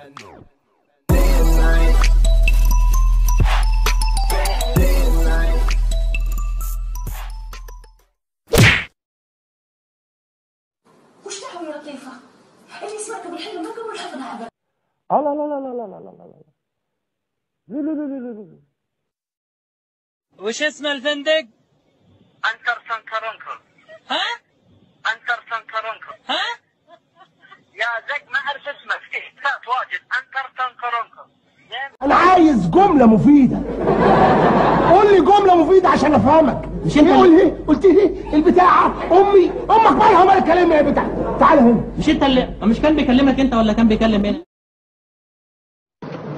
وش دعوة يا لطيفة؟ اللي ما حفظها عبد لا لا لا لا لا لا لا لا لا لا لا لا لا لا وش اسم الفندق؟ انتر سنترونكل ها؟ انتر سنترونكل ها؟ يا زق ما اعرف اسمه انتر سنترونكل زين أنا عايز جملة مفيدة. قول لي جملة مفيدة عشان أفهمك. مش أنت قول إيه قلت إيه البتاعة. أمي. أمك مالها ومال الكلام يا بتاع؟ تعال هنا مش أنت اللي مش كان بيكلمك أنت ولا كان بيكلم مين؟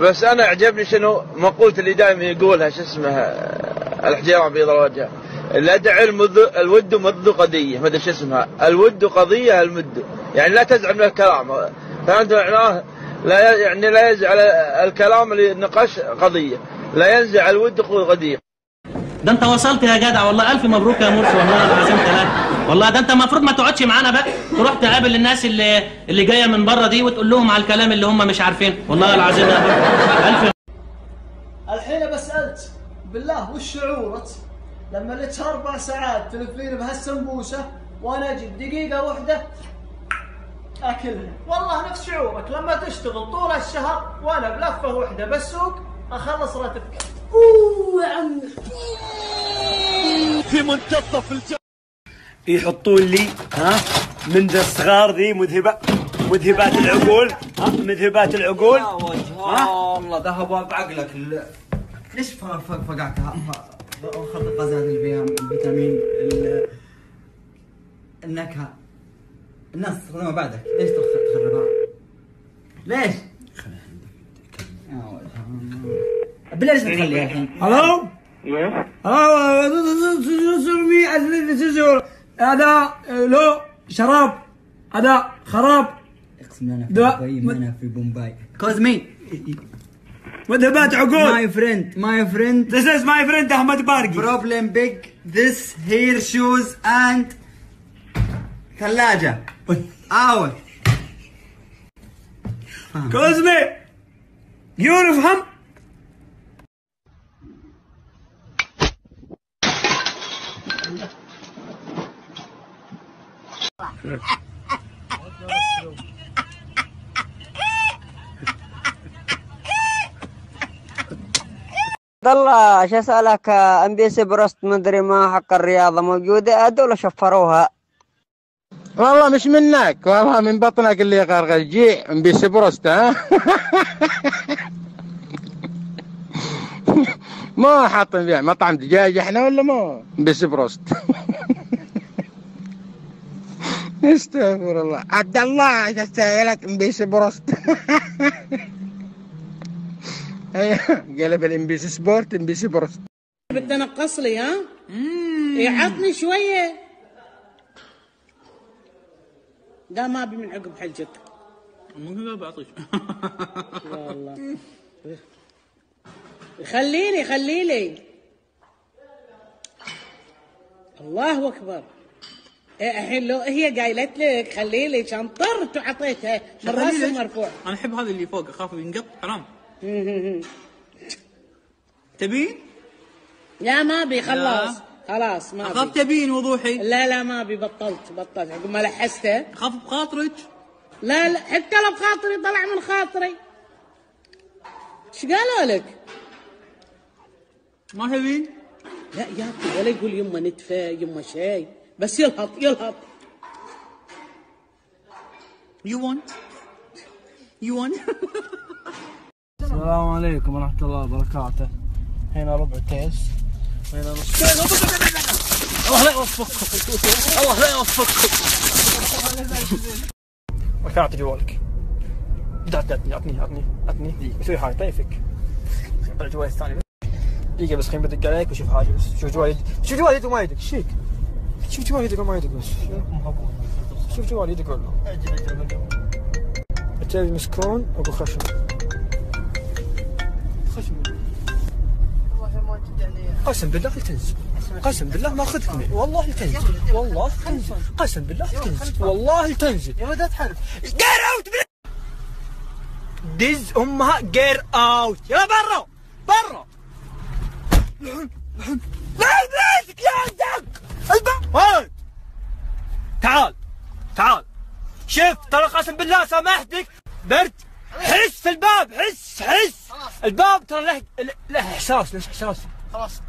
بس أنا عجبني شنو مقولة اللي دائما يقولها شو اسمها؟ الحجيرة بيض الوجه لا دع المذ... الود مذ قضية. ما أدري شو اسمها. الود قضية المد. يعني لا تزعل من الكلام. فهمت معناه؟ لا يعني لا يزعل الكلام اللي نقاش قضية. لا ينزع الود قضية. ده انت وصلت يا جدع. والله ألف مبروك يا مرسي. والله العظيم ثلاثة والله ده انت المفروض ما تقعدش معانا بقى. تروح تقابل الناس اللي اللي جاية من بره دي وتقول لهم على الكلام اللي هم مش عارفينه والله العظيم ألف الحين بسألت بالله وش شعورك؟ لما لك أربع ساعات تلفين بهالسمبوسة وأنا أجيب دقيقه واحدة أكلها. والله نفس شعورك. لما تشتغل طول الشهر وأنا بلفة واحدة بالسوق أخلص راتبك. أوه يا عمي. يحطون لي ها من ذا الصغار ذي مذهبة مذهبات العقول ها مذهبات العقول. ها؟ والله ذهب بعقلك ليش فقعت؟ أخذ غازات الفيتامين الفيتامين ال- النكهة. الناس تستخدمها بعدك. ليش تخ- تخربها؟ ليش؟ يا ولد. بالله ليش تخليها الحين؟ ألو ألو هذا لو شراب. هذا خراب. اقسم أنا في ما أنا في بومباي. كوزمي مذهبات عقول ماي فريند ماي فريند This is my friend احمد بارقي problem big. This hair shoes and ثلاجة. اوت كوزمي يونفهم عبد الله إيش أسألك أم بي سي بروست مدري ما حق الرياضة موجودة؟ هذول شفروها. والله مش منك والله من بطنك اللي غرق الجيع بسبرست ها؟ ما حاطين فيها مطعم دجاج إحنا ولا ما؟ بسبرست استغفر الله. عبد الله تستاهلك مبيس بروست. قلب الام بي سي سبورت امبيس بروست. بدنا نقص لي ها؟ إيه، يعطني شوية. لا ما أبي من عقب حلجك ممكن بعطيك. والله. خليني خليني. الله أكبر. إيه، الحين لو هي قايلت لك خلي لي شنطرت وعطيتها من راس المرفوع أنا أحب هذا اللي فوق أخاف ينقط حرام. تبين؟ لا ما أبي خلاص. خلاص ما اخاف تبين وضوحي؟ لا لا ما ابي بطلت بطلت. عقب ما لحسته. اخاف بخاطرك؟ لا لا حتى لو بخاطري طلع من خاطري. إيش قالوا لك؟ ما تبين؟ لا ياكل ولا يقول يما نتفه يما شيء بس يلهط يلهط. You want? You want? السلام عليكم ورحمة الله وبركاته. هنا ربع تيس. الله لا يوفقكم الله لا يوفقكم ركعت جوالك عطني عطني عطني عطني بسوي حاجة طيفك الجوال الثاني دقيقة بس خليني بدق عليك وشوف حاجة بس شوف جوال يد شوف جوال يدك وما يدك إيش فيك؟ شوف جوال يدك وما يدك بس شوف جوال يدك ولا تبي مسكون ابو خشم قسم بالله تنزل قسم بالله ما اخذك والله تنزل والله تنزل قسم بالله تنزل والله تنزل يا ولد تحلف دز أمها جير اوت يلا برا. برا. لحن لحن. لا بيتك يا عندك. الباب تعال. تعال. شوف ترى قسم بالله سامحتك. برد حس في الباب. حس حس. الباب ترى له له إحساس له إحساس. خلاص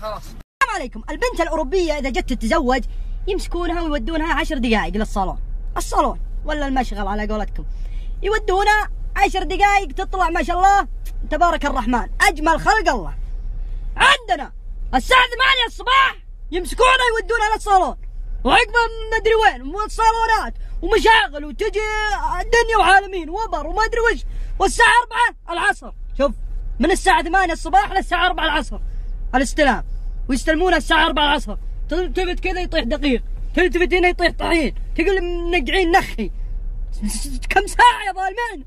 خلاص. السلام عليكم. البنت الأوروبية إذا جت تتزوج يمسكونها ويودونها عشر دقائق للصالون. الصالون ولا المشغل على قولتكم. يودونها عشر دقائق تطلع ما شاء الله تبارك الرحمن. أجمل خلق الله. عندنا الساعة 8 الصباح يمسكونها يودونها للصالون. وعقبه مدري وين والصالونات ومشاغل وتجي الدنيا وعالمين وبر وما أدري وش. والساعة 4 العصر. شوف من الساعة 8 الصباح للساعة 4 العصر. الاستلام ويستلمونها الساعة 4 العصر. تلتفت كذا يطيح دقيق تلتفت هنا يطيح طحين. تقول منقعين نخي. كم ساعة يا ظالمين؟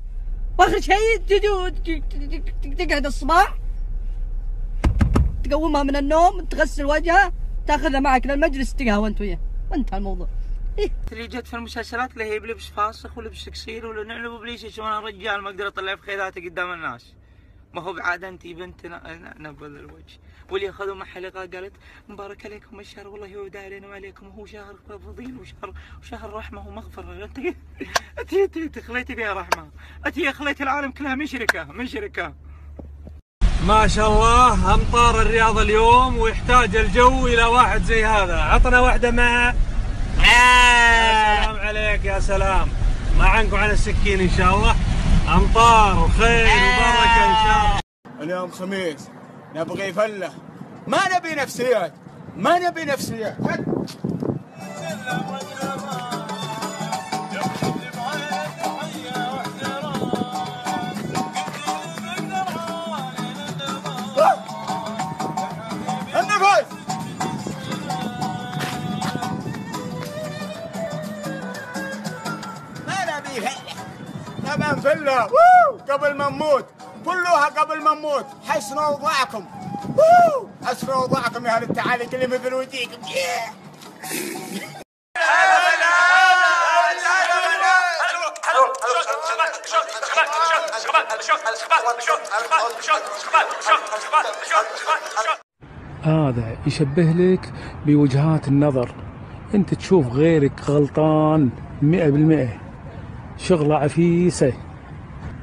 وآخر شيء تجي تقعد الصباح تقومها من النوم تغسل وجهها تأخذها معك للمجلس تقهوى أنت وياه. وانتهى الموضوع. اللي جت في المسلسلات اللي هي بلبس فاسخ ولبس قصير ولا نعلب إبليس يسوون أنا رجال ما أقدر اطلع في قدام الناس. ما هو بعاد أنت بنت نبل الوجه. واللي أخذوا مع حلقه قالت مبارك عليكم الشهر والله يعود علينا وعليكم. وهو شهر فضيل وشهر وشهر رحمة ومغفرة. أنت أنت أنت, أنت خليتي فيها رحمة. أنت خليتي العالم كلها مشركه مشركه ما شاء الله أمطار الرياض اليوم ويحتاج الجو إلى واحد زي هذا. عطنا واحدة مع يا سلام عليك يا سلام. ما عنكم عن السكين إن شاء الله. أمطار وخير وبركة. اليوم خميس نبغي فلة. ما نبي نفسيات ما نبي نفسيات. فلة. قبل ما نموت. كلها قبل ما نموت. حسنوا اوضاعكم. حسنوا اوضاعكم يا أهل التعالي اللي مثل وديكم هذا يشبه لك بوجهات النظر. انت تشوف غيرك غلطان مئة بالمئة. شغلة عفيسة.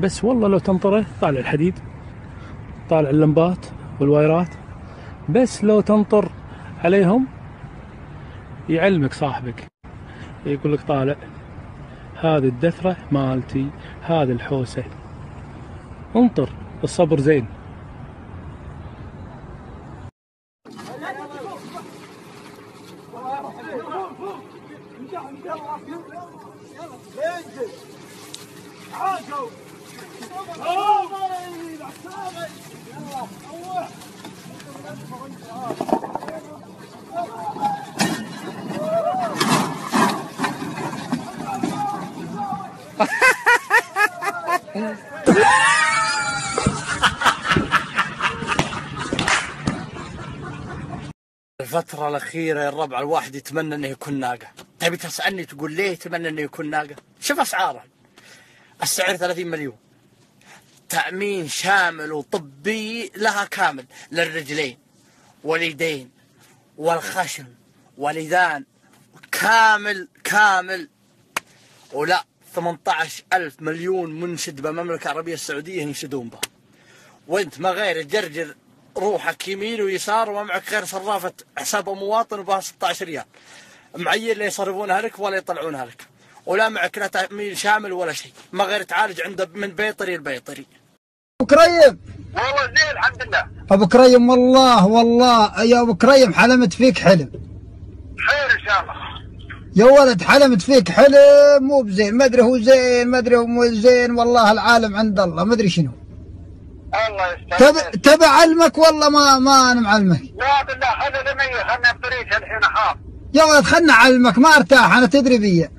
بس والله لو تنطره طالع الحديد طالع اللمبات والوايرات بس لو تنطر عليهم يعلمك صاحبك يقول لك طالع هذه الدثرة مالتي هذه الحوسة انطر الصبر زين الفترة الأخيرة يا الربع الواحد يتمنى أنه يكون ناقة. تبي تسألني تقول ليه يتمنى أنه يكون ناقة؟ شوف أسعارها السعر 30 مليون. تأمين شامل وطبي لها كامل للرجلين واليدين والخشم واليدان كامل كامل. ولا 18 ألف مليون منشد بالمملكة العربية السعودية ينشدون به. وانت ما غير تجرجر روحك يمين ويسار وما معك غير صرافة حساب مواطن وبها 16 ريال. معين لا يصرفونها لك ولا يطلعونها لك. ولا معك لا تأمين شامل ولا شيء. ما غير تعالج عنده من بيطري لبيطري. أبو كريم. والله زين الحمد لله. أبو كريم والله والله. يا أبو كريم حلمت فيك حلم. خير إن شاء الله. يا ولد حلمت فيك حلم. مو بزين ما أدري هو زين ما أدري هو مو زين. والله العالم عند الله ما أدري شنو. الله يستر. تبع علمك والله ما ما أنا معلمك. لا بالله خلنا نميز خلنا بطريق الحين اخاف يا ولد خلنا علمك ما أرتاح أنا تدري بيا.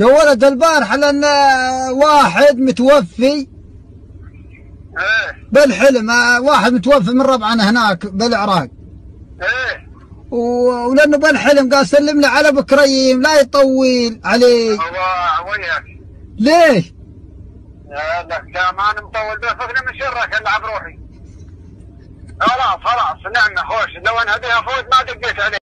يا ولد البارحة لأن واحد متوفي. بالحلم آه، واحد متوفي من ربعنا هناك بالعراق. إيه. ولأنه بالحلم قال سلم لي على أبو كريم لا يطول عليك. الله وياك. ليش؟ يا ما أنا مطول بيفقني من شرك العب روحي. خلاص خلاص نعمة خوش. لو انها بها فوز ما دقيت عليه